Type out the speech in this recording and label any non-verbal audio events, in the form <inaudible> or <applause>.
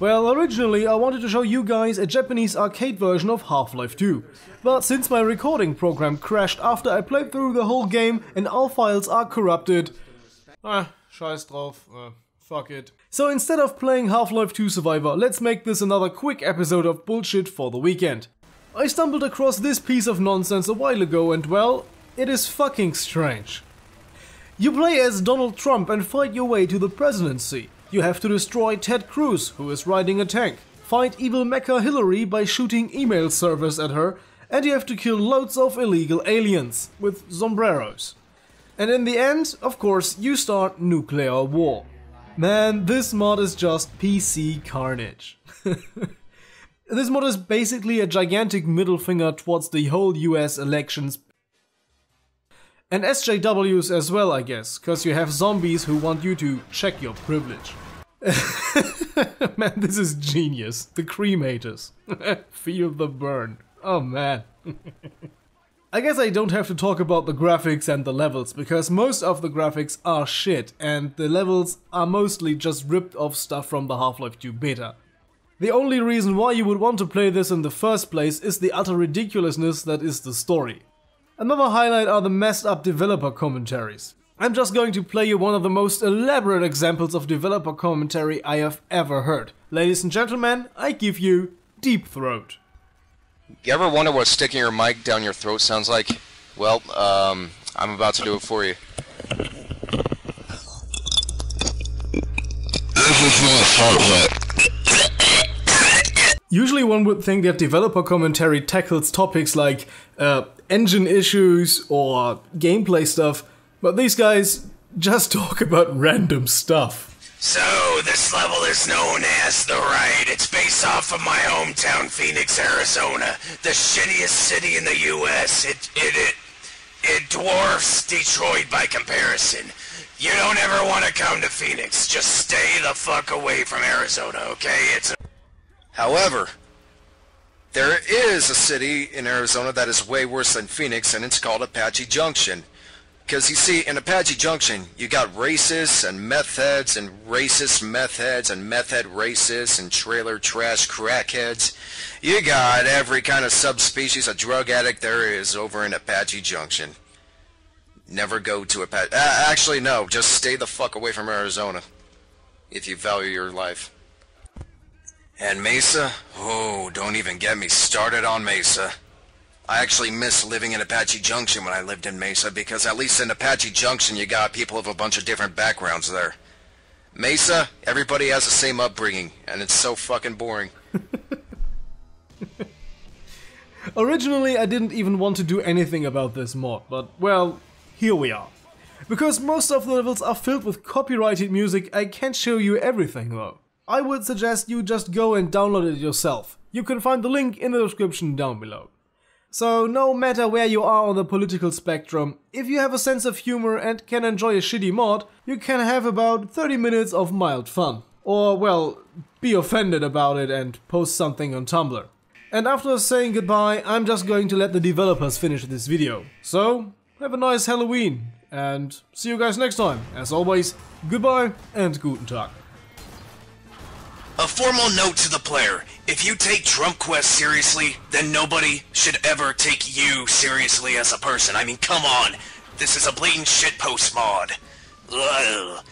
Well, originally I wanted to show you guys a Japanese arcade version of Half-Life 2. But since my recording program crashed after I played through the whole game and all files are corrupted... Ah, scheiß drauf. Uh, fuck it. So instead of playing Half-Life 2 Survivor, let's make this another quick episode of bullshit for the weekend. I stumbled across this piece of nonsense a while ago and well, it is fucking strange. You play as Donald Trump and fight your way to the presidency. You have to destroy Ted Cruz, who is riding a tank, fight evil Mecha Hillary by shooting email servers at her, and you have to kill loads of illegal aliens with sombreros. And in the end, of course, you start nuclear war. Man, this mod is just PC carnage. <laughs> this mod is basically a gigantic middle finger towards the whole US elections and SJWs as well, I guess, because you have zombies who want you to check your privilege. <laughs> man, this is genius. The cremators. <laughs> Feel the burn. Oh man. <laughs> I guess I don't have to talk about the graphics and the levels, because most of the graphics are shit, and the levels are mostly just ripped off stuff from the Half-Life 2 beta. The only reason why you would want to play this in the first place is the utter ridiculousness that is the story. Another highlight are the messed up developer commentaries. I'm just going to play you one of the most elaborate examples of developer commentary I have ever heard. Ladies and gentlemen, I give you Deep Throat. You ever wonder what sticking your mic down your throat sounds like? Well, um, I'm about to do it for you. This is my favorite. Usually one would think that developer commentary tackles topics like uh, engine issues or gameplay stuff, but these guys just talk about random stuff. So, this level is known as The Ride. It's based off of my hometown, Phoenix, Arizona. The shittiest city in the U.S. It, it, it, it dwarfs Detroit by comparison. You don't ever want to come to Phoenix. Just stay the fuck away from Arizona, okay? It's a However, there is a city in Arizona that is way worse than Phoenix, and it's called Apache Junction. Because you see, in Apache Junction, you got racists and meth heads and racist meth heads and meth head racists and trailer trash crackheads. You got every kind of subspecies of drug addict there is over in Apache Junction. Never go to Apache. Uh, actually, no. Just stay the fuck away from Arizona. If you value your life. And Mesa? Oh, don't even get me started on Mesa. I actually miss living in Apache Junction when I lived in Mesa because at least in Apache Junction you got people of a bunch of different backgrounds there. Mesa, everybody has the same upbringing, and it's so fucking boring. <laughs> Originally, I didn't even want to do anything about this mod, but well, here we are. Because most of the levels are filled with copyrighted music, I can't show you everything though. I would suggest you just go and download it yourself. You can find the link in the description down below. So no matter where you are on the political spectrum, if you have a sense of humor and can enjoy a shitty mod, you can have about 30 minutes of mild fun. Or well, be offended about it and post something on Tumblr. And after saying goodbye, I'm just going to let the developers finish this video. So, have a nice Halloween, and see you guys next time. As always, goodbye and guten Tag. A formal note to the player. If you take Trump Quest seriously, then nobody should ever take you seriously as a person. I mean, come on. This is a blatant shitpost mod. Ugh.